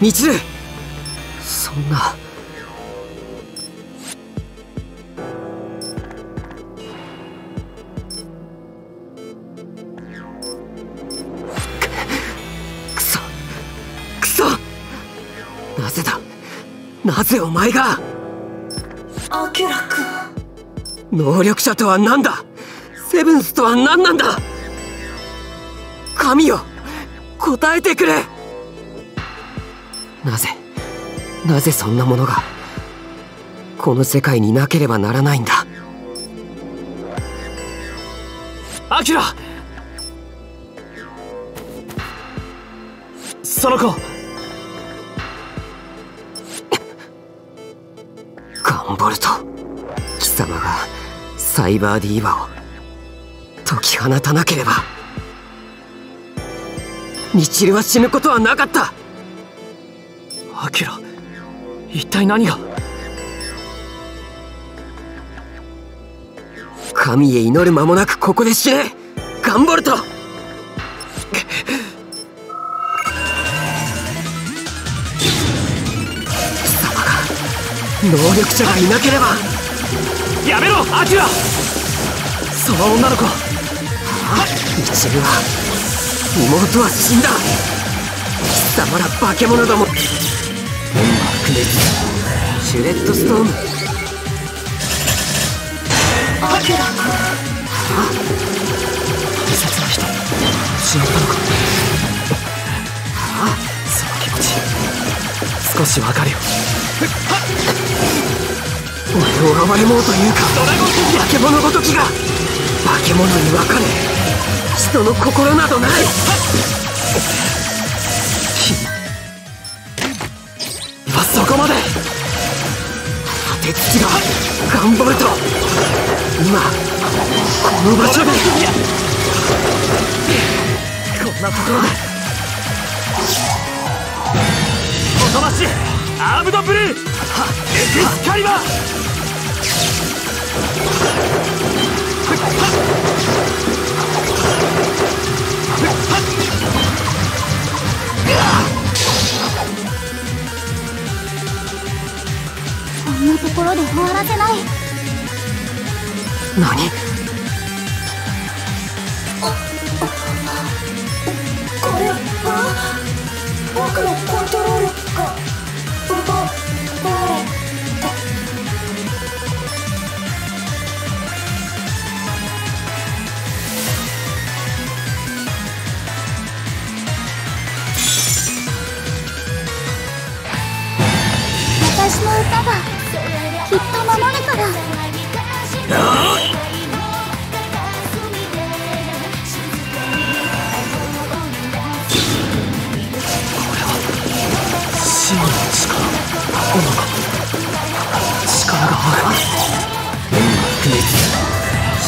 みちる。そんな。くそ。くそ。なぜだ。なぜお前が。アキュラ君。能力者とは何だ。セブンスとは何なんだ。神よ。答えてくれなぜなぜそんなものがこの世界になければならないんだ？アキラ！その子！ガンボルト貴様がサイバーディーバを解き放たなければ。ミチルは死ぬことはなかったアキラ一体何が？神へ祈る間もなくここで死ね！ガンボルト能力者がいなければ！やめろアキラ！その女の子！ミチルは妹は死んだ！貴様ら化け物どもシュレッドストームアキュラ君大切な人死んだのかその気持ち。少しわかるよ。俺を暴れもうというか化け物ごときが化け物に分かれ人の心などない。そこまで果てつきがガンボルト今この場所で。こんなところでおとなしいアームドブルーエクスカリバー何？これは僕のコントロールが奪われて私の歌がきっと守るから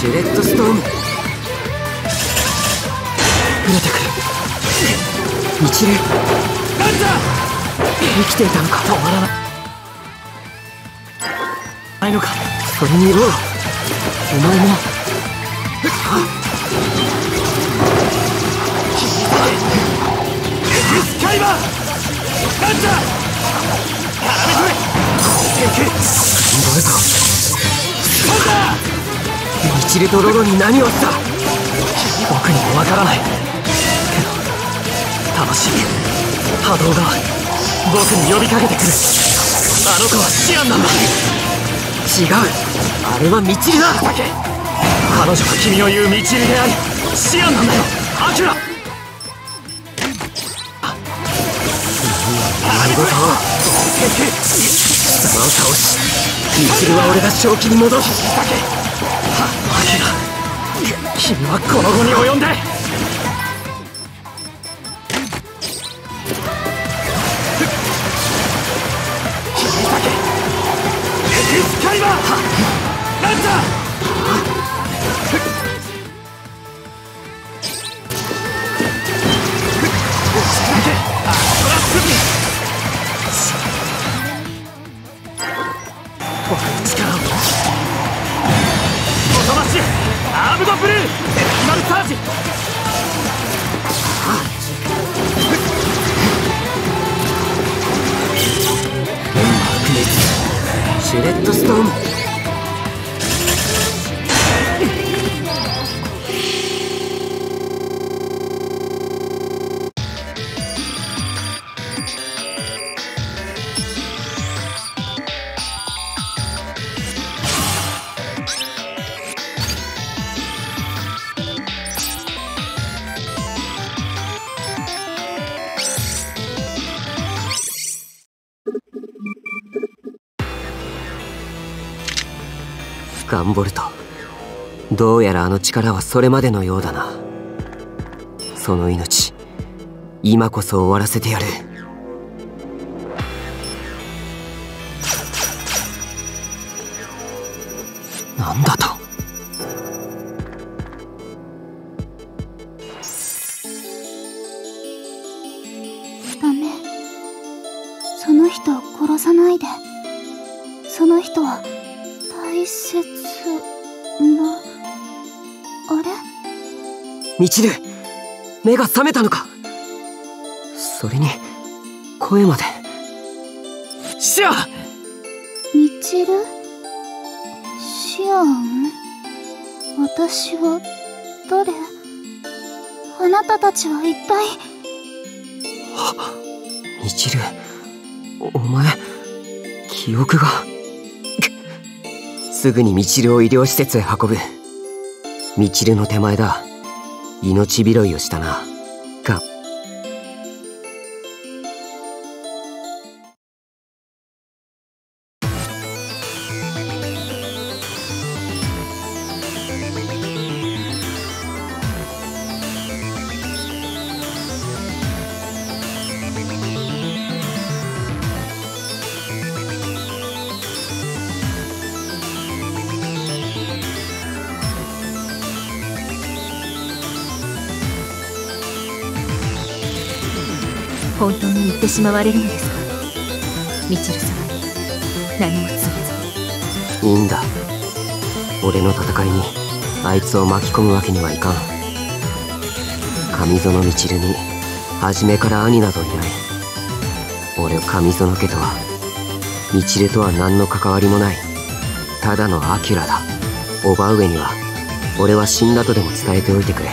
シュレッドストーム。触れてくる。ミチルなんだ生きていたのか止まらないないのか。それによお前も。エクスカリバーなんだ絡め取れ敵ガンボルトなんだミチルとロロに何をした？僕にもわからない。けど魂波動が僕に呼びかけてくる。あの子はシアンなんだ。違う。あれはミチルだ。彼女は君の言う道理でありシアンなんだよ。アキュラ。何事を敵貴様を倒しミチルは俺が正気に戻す。だけはアキラ君はこの後に及んで。君だけ。エクスカリバー。なんだアストラスビ僕の力を。アームドブルーエキマルサージ。シュレッドストーム。ガンボルト。どうやらあの力はそれまでのようだな。その命今こそ終わらせてやる。なんだと。ダメ。その人を殺さないで。その人は大切なあれ？みちる目が覚めたのか。それに声まで。シアみちる？シアン？私は誰？あなたたちは一体みちる。お前記憶がすぐにみちるを医療施設へ運ぶ。みちるの手前だ。命拾いをしたな。本当に言ってしまわれるのですか？ミチル様に何も告げず。いいんだ。俺の戦いにあいつを巻き込むわけにはいかん。上園みちるに初めから兄などいない。俺上園家とはみちるとは何の関わりもない。ただのアキュラだ。叔母上には俺は死んだとでも伝えておいてくれ。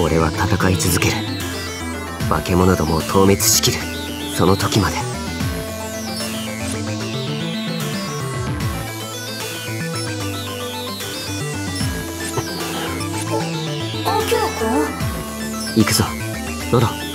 俺は戦い続ける。化け物どもを討滅しきる。その時まで。行くぞ。ロド